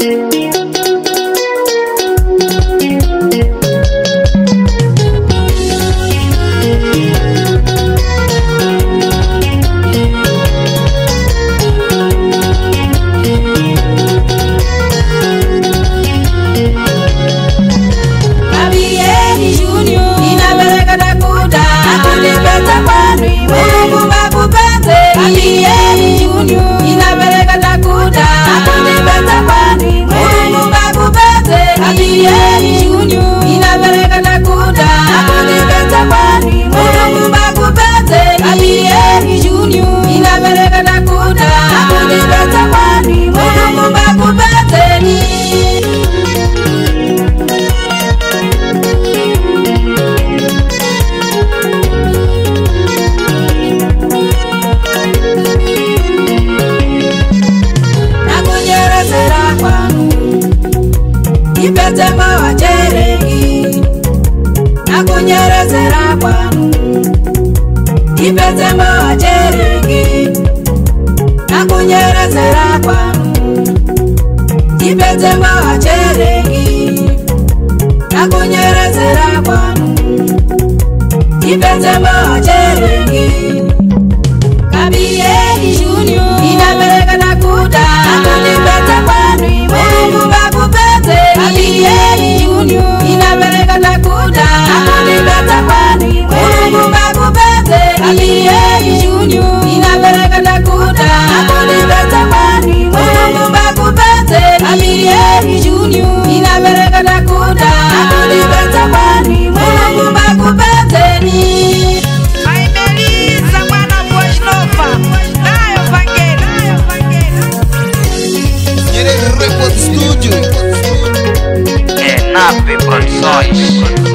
Thank you. kunyerezera kwa mungu ipedze mbawa jeringi na kunyerezera kwa mungu ipedze mbawa jeringi na kunyerezera kwa mungu ipedze mbawa jeringi rap e canzões.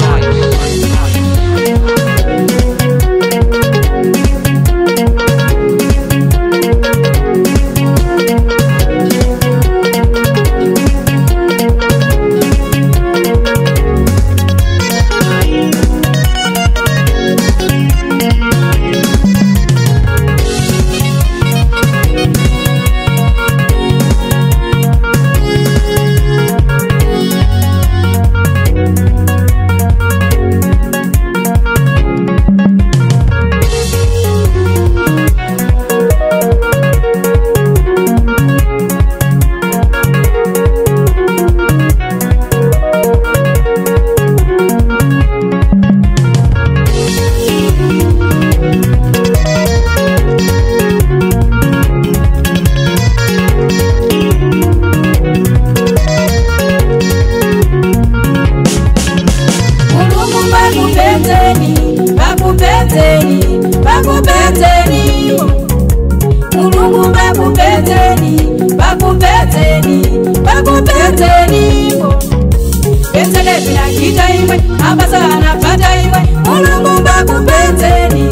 ita imwe abasana bata imwe mulungu bakupenzeni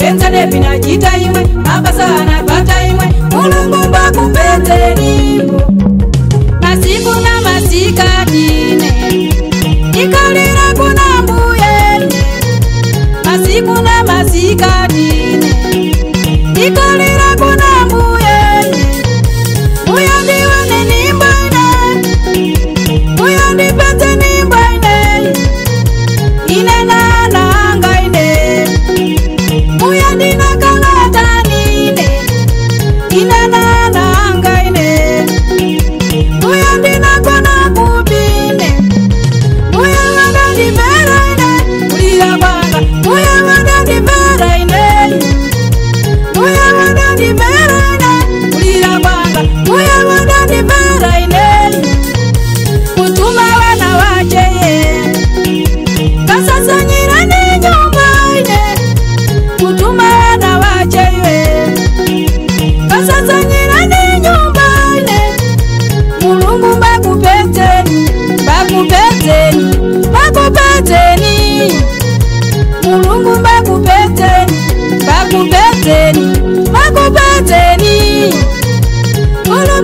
penza nepinajita imwe abasana bata imwe mulungu bakupenzeni masiku na masika dine ikalira kuna mbuye masiku na masika dine ikalira kuna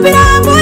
mirango